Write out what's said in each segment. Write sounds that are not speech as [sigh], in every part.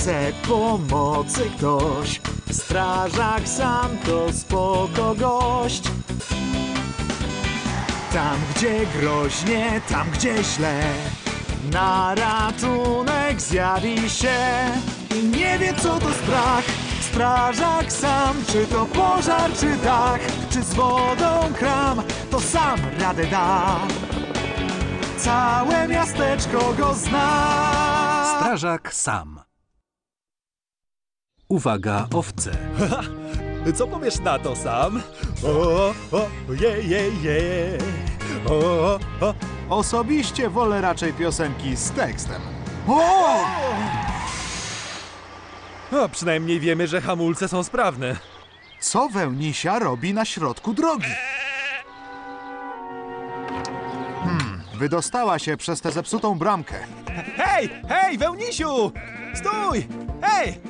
chce pomocy ktoś. Strażak sam to spoko gość. Tam, gdzie groźnie, tam, gdzie źle, na ratunek zjawi się i nie wie, co to strach. Strażak sam, czy to pożar, czy dach, czy z wodą kram, to sam radę da. Całe miasteczko go zna. Strażak sam. Uwaga, owce. [laughs] Co powiesz na to sam? O, o, je, je, je. O, o, Osobiście wolę raczej piosenki z tekstem. O! o, przynajmniej wiemy, że hamulce są sprawne. Co wełnisia robi na środku drogi? Hmm, wydostała się przez tę zepsutą bramkę. Hej, hej, wełnisiu! Stój! Hej,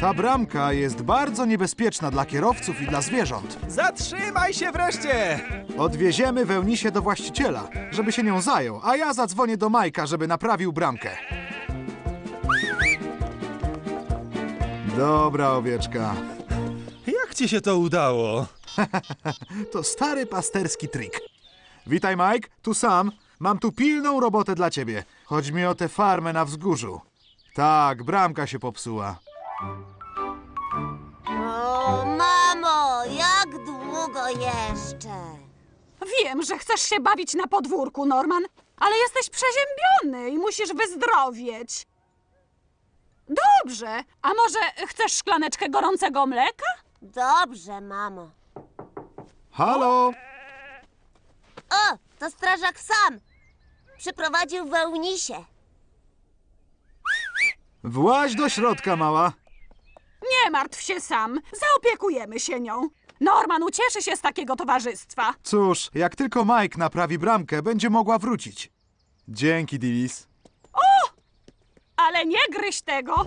Ta bramka jest bardzo niebezpieczna dla kierowców i dla zwierząt. zatrzymaj się wreszcie! Odwieziemy wełnisie do właściciela, żeby się nią zajął, a ja zadzwonię do Majka, żeby naprawił bramkę. Dobra, owieczka. Jak ci się to udało? [laughs] To stary pasterski trik. Witaj, Mike. Tu sam. Mam tu pilną robotę dla ciebie. Chodź mi o tę farmę na wzgórzu. Tak, bramka się popsuła. O, mamo, jak długo jeszcze? Wiem, że chcesz się bawić na podwórku, Norman, ale jesteś przeziębiony i musisz wyzdrowieć. Dobrze, a może chcesz szklaneczkę gorącego mleka? Dobrze, mamo. Halo? O, to strażak sam. Przyprowadził wełnisie. Właź do środka, mała. Nie martw się sam, zaopiekujemy się nią. Norman ucieszy się z takiego towarzystwa. Cóż, jak tylko Mike naprawi bramkę, będzie mogła wrócić. Dzięki, Dilis. Ale nie gryź tego.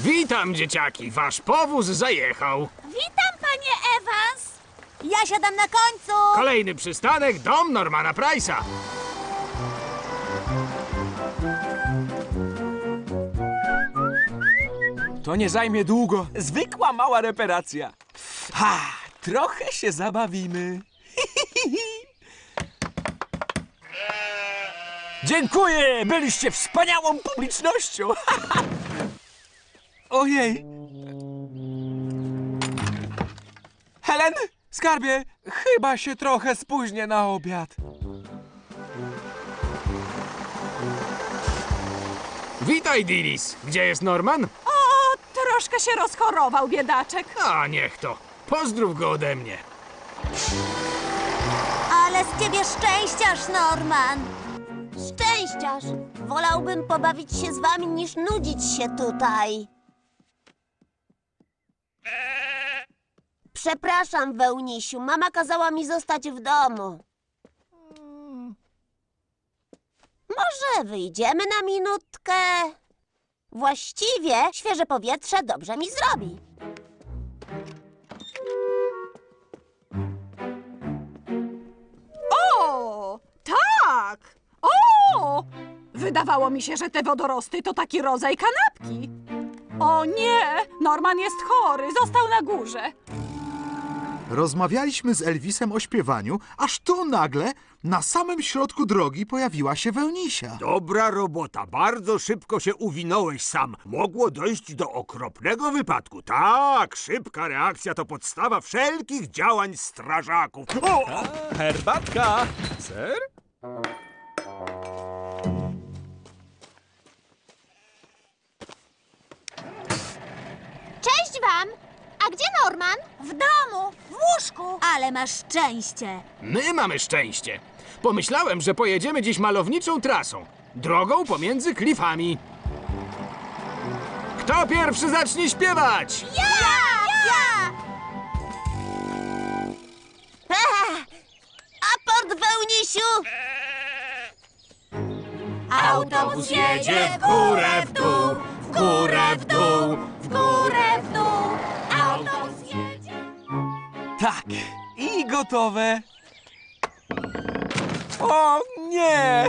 Witam, dzieciaki. Wasz powóz zajechał. Witam, panie Evans. Ja siadam na końcu. Kolejny przystanek dom Normana Price'a. To nie zajmie długo. Zwykła mała reparacja. Ha! Trochę się zabawimy. [laughs] Dziękuję! Byliście wspaniałą publicznością. [laughs] Ojej. Helen, skarbie, chyba się trochę spóźnię na obiad. Witaj, Dilis. Gdzie jest Norman? Troszkę się rozchorował, biedaczek. A, niech to. Pozdrów go ode mnie. Ale z ciebie szczęściarz, Norman. Szczęściarz. Wolałbym pobawić się z wami, niż nudzić się tutaj. Przepraszam, Wełnisiu. Mama kazała mi zostać w domu. Może wyjdziemy na minutkę? Właściwie świeże powietrze dobrze mi zrobi. O, tak! O! Wydawało mi się, że te wodorosty to taki rodzaj kanapki. O nie! Norman jest chory, został na górze. Rozmawialiśmy z Elvisem o śpiewaniu, aż tu nagle, na samym środku drogi, pojawiła się wełnisia. Dobra robota, bardzo szybko się uwinąłeś sam. Mogło dojść do okropnego wypadku. Tak, szybka reakcja to podstawa wszelkich działań strażaków. O! Herbatka! Ser? Cześć wam! A gdzie Norman? W domu, w łóżku. Ale masz szczęście. My mamy szczęście. Pomyślałem, że pojedziemy dziś malowniczą trasą. Drogą pomiędzy klifami. Kto pierwszy zacznie śpiewać? Ja! Ja! Aport wełnisiu! Autobus jedzie w górę, w dół, gotowe. O nie!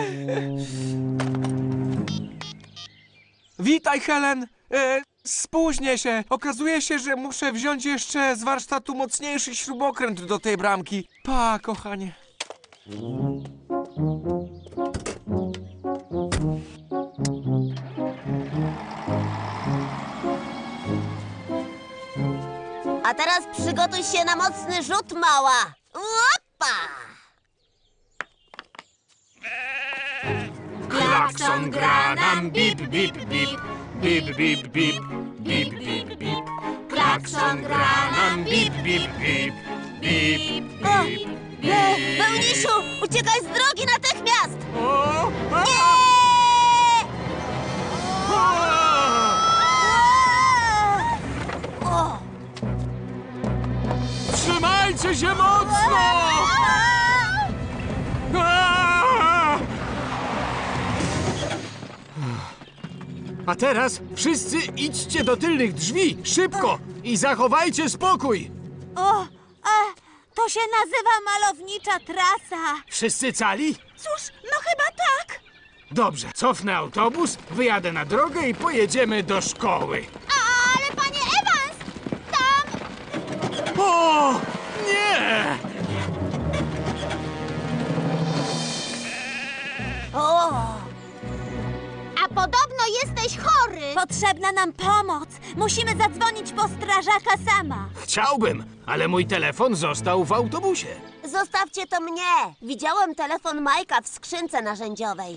Witaj, Helen. E, spóźnię się. Okazuje się, że muszę wziąć jeszcze z warsztatu mocniejszy śrubokręt do tej bramki. Pa, kochanie. A teraz przygotuj się na mocny rzut, mała. Opa! Klakson gra nam bip, bip, bip. Bip, bip, bip. Bip, bip, bip. Klakson gra nam bip, bip, bip. Bip, bip, e, bip. Wełnisiu, uciekaj z drogi natychmiast! Nie! Trzymajcie się mocno! A! A teraz wszyscy idźcie do tylnych drzwi, szybko! I zachowajcie spokój! O, e, to się nazywa malownicza trasa. Wszyscy cali? Cóż, no chyba tak. Dobrze, cofnę autobus, wyjadę na drogę i pojedziemy do szkoły. Podobno jesteś chory. Potrzebna nam pomoc. Musimy zadzwonić po strażaka sama. Chciałbym, ale mój telefon został w autobusie. Zostawcie to mnie. Widziałem telefon Majka w skrzynce narzędziowej.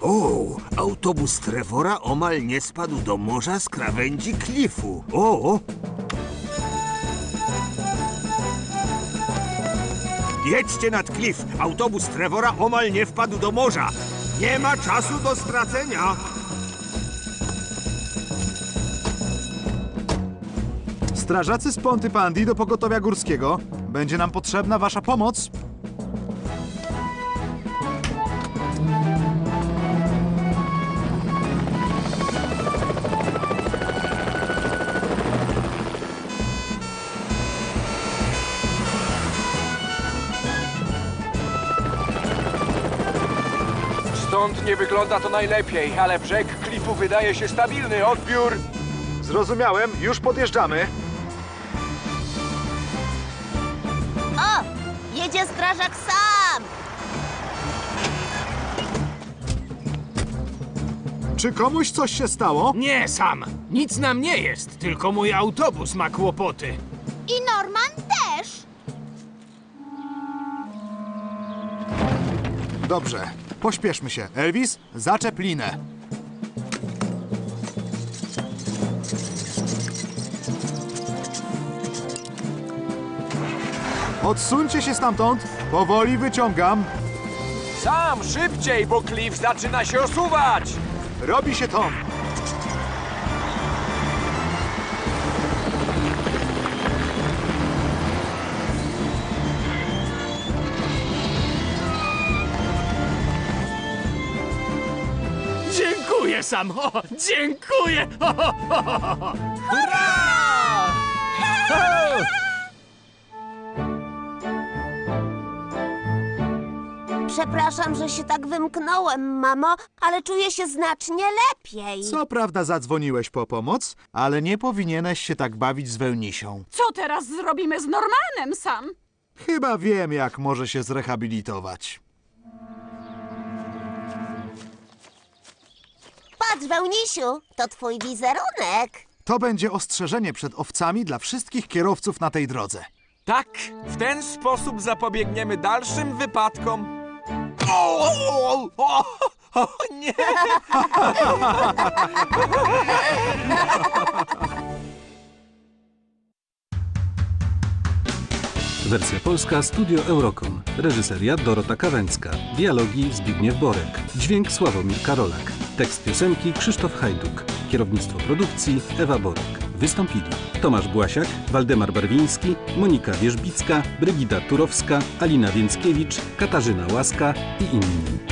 O, autobus Trevora omal nie spadł do morza z krawędzi klifu. O! Jedźcie nad klif. Autobus Trevora omal nie wpadł do morza. Nie ma czasu do stracenia. Strażacy z Ponty Pandy do pogotowia górskiego. Będzie nam potrzebna wasza pomoc. Nie wygląda to najlepiej, ale brzeg klifu wydaje się stabilny. Odbiór. Zrozumiałem, już podjeżdżamy. O! Jedzie strażak sam. Czy komuś coś się stało? Nie, sam. Nic nam nie jest, tylko mój autobus ma kłopoty. I Norman też. Dobrze, pośpieszmy się. Elvis, zaczep linę. Odsuńcie się stamtąd. Powoli wyciągam. Sam szybciej, bo klif zaczyna się osuwać. Robi się to. Sam. O, dziękuję. Przepraszam, że się tak wymknąłem, mamo, ale czuję się znacznie lepiej. Co prawda zadzwoniłeś po pomoc, ale nie powinieneś się tak bawić z wełnisią. Co teraz zrobimy z Normanem sam? Chyba wiem, jak może się zrehabilitować. Patrz, Wełnisiu, to twój wizerunek. To będzie ostrzeżenie przed owcami dla wszystkich kierowców na tej drodze. Tak, w ten sposób zapobiegniemy dalszym wypadkom. O, o, o, o, o nie! [laughs] Wersja polska Studio Eurocom. Reżyseria Dorota Kawęcka. Dialogi Zbigniew Borek. Dźwięk Sławomir Karolak. Tekst piosenki Krzysztof Hajduk. Kierownictwo produkcji Ewa Borek. Wystąpili Tomasz Błasiak, Waldemar Barwiński, Monika Wierzbicka, Brygida Turowska, Alina Więckiewicz, Katarzyna Łaska i inni.